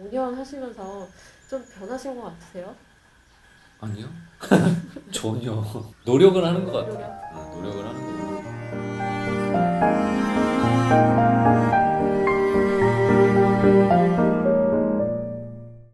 5년 하시면서 좀 변하신 것 같으세요? 아니요. 전혀. 노력을 하는 것 같아요. 노력? 아, 노력을 하는